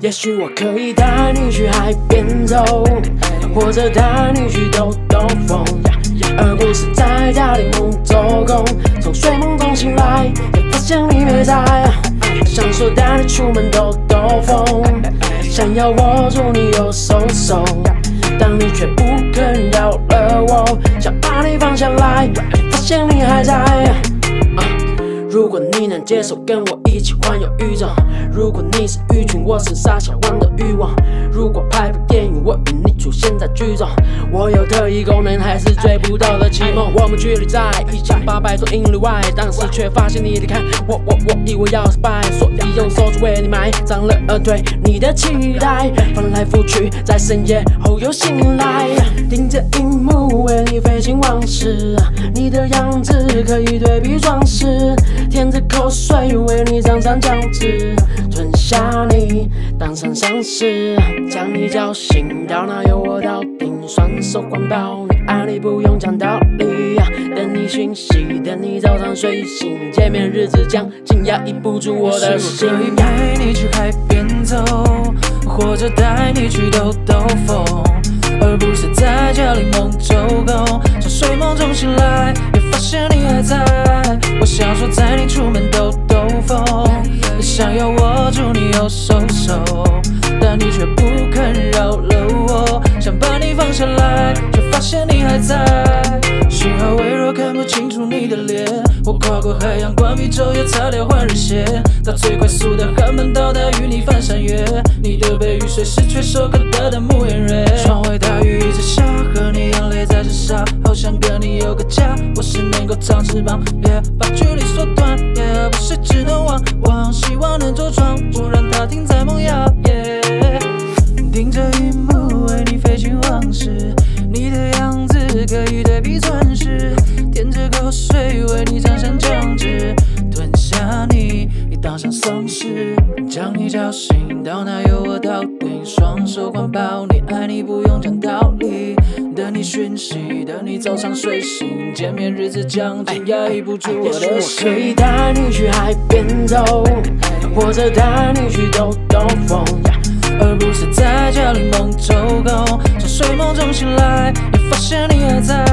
也许我可以带你去海边走，或者带你去兜兜风，而不是在家里梦周公。从睡梦中醒来，发现你没在，想说带你出门兜兜风，想要握住你右手手，但你却不肯饶了我，想把你放下来，发现你还在。如果你能接受跟我一起环游宇宙，如果你是鱼群，我是撒下网的渔网，如果拍部电影，我与你出现在剧中，我有特异功能还是追不到的奇梦。我们距离在一千八百多英里外，但是却发现你离开我，我我以为要失败，所以用手指为你埋葬了对你的期待，翻来覆去在深夜后又醒来，盯着荧幕为你飞行往事，你的样子可以对比装饰。舔着口水为你尝尝酱汁，吞下你当成丧尸，将你叫醒到哪有我到顶，双手环抱你，爱你不用讲道理，等你讯息，等你早上睡醒，见面日子将近，压抑不住我的心。可以陪你去海边走，或者带你去兜兜风，而不是在家里梦周公，从睡梦中醒来，又发现你还在。我想说带你出门兜兜风，想要握住你右手手，你却不肯饶了我，想把你放下来，却发现你还在。信号微弱，看不清楚你的脸。我跨过海洋，关闭昼夜，擦掉换日线，到最快速的航班到达，与你翻山越。你的背与随时垂手可得的木叶蕊。窗外大雨一直下，和你眼泪在厮杀，好想跟你有个家。我是能够长翅膀，别把距离缩短，也不是只能望望，希望能着床，不让它停在萌芽。盯着荧幕为你飞行往事，你的样子可以对比钻石，舔着口水为你尝香酱汁，吞下你，你当上丧尸，将你叫醒到哪有我到顶，双手环抱你，爱你不用讲道理。等你讯息，等你早上睡醒，见面日子将近，压抑不住我的心。可以带你去海边走，或者带你去兜兜风，而不是在这里梦周公。从睡梦中醒来，又发现你还在。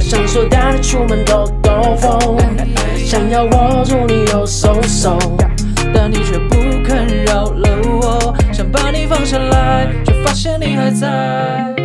想说带你出门兜兜风，想要握住你右手手，但你却不肯饶了我，想把你放下来，却发现你还在。